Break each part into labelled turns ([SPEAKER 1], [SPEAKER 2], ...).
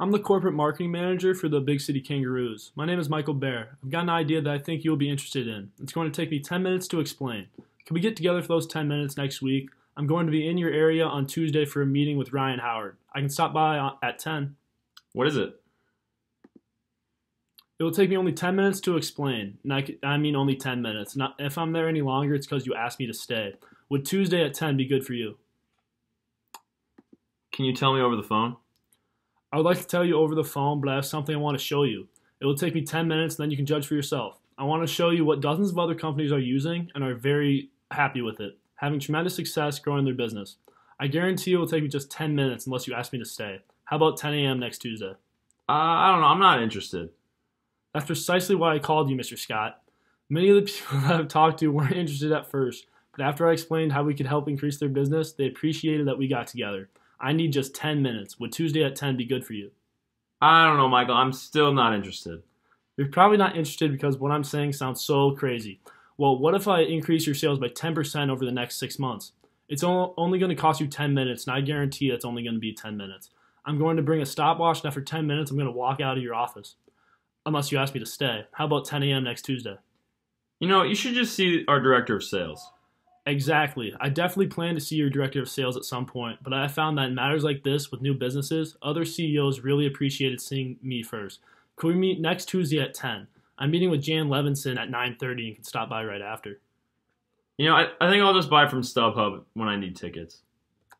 [SPEAKER 1] I'm the corporate marketing manager for the Big City Kangaroos. My name is Michael Baer. I've got an idea that I think you'll be interested in. It's going to take me 10 minutes to explain. Can we get together for those 10 minutes next week? I'm going to be in your area on Tuesday for a meeting with Ryan Howard. I can stop by at 10.
[SPEAKER 2] What is it?
[SPEAKER 1] It will take me only 10 minutes to explain. And I, I mean only 10 minutes. Not, if I'm there any longer, it's because you asked me to stay. Would Tuesday at 10 be good for you?
[SPEAKER 2] Can you tell me over the phone?
[SPEAKER 1] I would like to tell you over the phone, but I have something I want to show you. It will take me 10 minutes, and then you can judge for yourself. I want to show you what dozens of other companies are using and are very happy with it, having tremendous success growing their business. I guarantee it will take me just 10 minutes unless you ask me to stay. How about 10 a.m. next Tuesday?
[SPEAKER 2] Uh, I don't know. I'm not interested.
[SPEAKER 1] That's precisely why I called you, Mr. Scott. Many of the people that I've talked to weren't interested at first, but after I explained how we could help increase their business, they appreciated that we got together. I need just 10 minutes. Would Tuesday at 10 be good for you?
[SPEAKER 2] I don't know, Michael. I'm still not interested.
[SPEAKER 1] You're probably not interested because what I'm saying sounds so crazy. Well, what if I increase your sales by 10% over the next six months? It's only going to cost you 10 minutes, and I guarantee it's only going to be 10 minutes. I'm going to bring a stopwatch, and after 10 minutes, I'm going to walk out of your office. Unless you ask me to stay. How about 10 a.m. next Tuesday?
[SPEAKER 2] You know, you should just see our director of sales.
[SPEAKER 1] Exactly. I definitely plan to see your director of sales at some point, but I found that in matters like this with new businesses, other CEOs really appreciated seeing me first. Could we meet next Tuesday at 10? I'm meeting with Jan Levinson at 9:30 and can stop by right after.
[SPEAKER 2] You know, I, I think I'll just buy from StubHub when I need tickets.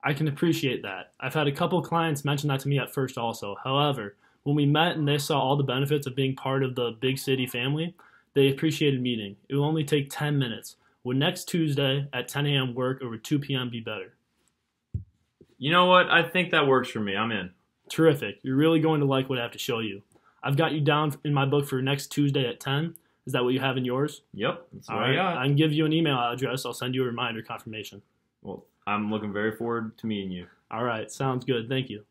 [SPEAKER 1] I can appreciate that. I've had a couple clients mention that to me at first also. However, when we met and they saw all the benefits of being part of the big city family, they appreciated meeting. It will only take 10 minutes. Would next Tuesday at 10 a.m. work or would 2 p.m. be better?
[SPEAKER 2] You know what? I think that works for me. I'm in.
[SPEAKER 1] Terrific. You're really going to like what I have to show you. I've got you down in my book for next Tuesday at 10. Is that what you have in yours?
[SPEAKER 2] Yep. That's what I got.
[SPEAKER 1] I can give you an email address. I'll send you a reminder confirmation.
[SPEAKER 2] Well, I'm looking very forward to meeting you.
[SPEAKER 1] All right. Sounds good. Thank you.